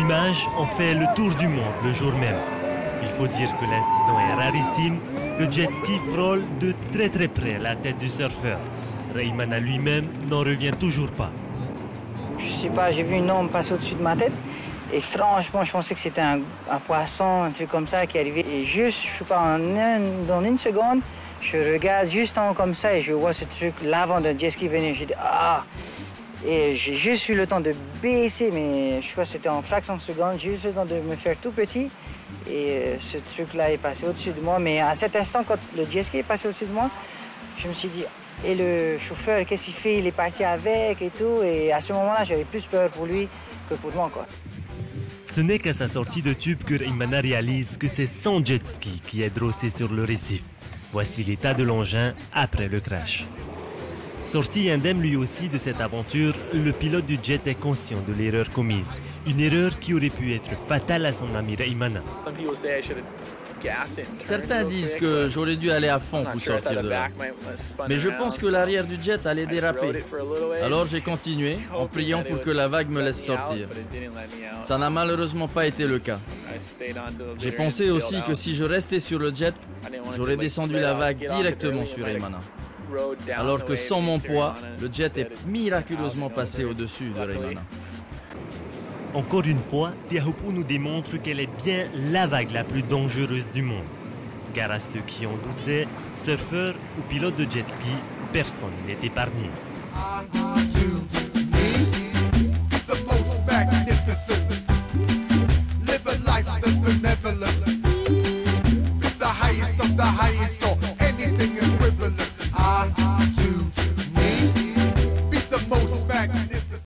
images ont fait le tour du monde le jour même. Il faut dire que l'incident est rarissime. Le jet ski frôle de très très près la tête du surfeur. Raymana lui-même n'en revient toujours pas. Je sais pas, j'ai vu une ombre passer au-dessus de ma tête. Et franchement, je pensais que c'était un, poisson, un truc comme ça qui arrivait. Et juste, je sais pas, dans une seconde, je regarde juste en haut comme ça et je vois ce truc l'avant d'un jet ski venir. J'ai dit ah Et j'ai juste eu le temps de baisser, mais je crois que c'était en fraction de seconde. J'ai juste eu le temps de me faire tout petit. Et euh, ce truc-là est passé au-dessus de moi. Mais à cet instant, quand le jet ski est passé au-dessus de moi, je me suis dit, et le chauffeur, qu'est-ce qu'il fait? Il est parti avec et tout. Et à ce moment-là, j'avais plus peur pour lui que pour moi, quoi. Ce n'est qu'à sa sortie de tube que Raymana réalise que c'est son jet ski qui est drossé sur le récif. Voici l'état de l'engin après le crash. Sorti indemne lui aussi de cette aventure, le pilote du jet est conscient de l'erreur commise. Une erreur qui aurait pu être fatale à son ami Raymana. Certains disent que j'aurais dû aller à fond pour sortir de là. Mais je pense que l'arrière du jet allait déraper. Alors j'ai continué en priant pour que la vague me laisse sortir. Ça n'a malheureusement pas été le cas. J'ai pensé aussi que si je restais sur le jet, j'aurais descendu la vague directement sur Raymana. Alors que sans mon poids, le jet est miraculeusement passé au-dessus de Raymana. Encore une fois, Tiahupu nous démontre qu'elle est bien la vague la plus dangereuse du monde. Car à ceux qui en douteraient, surfeurs ou pilotes de jet ski, personne n'est épargné. to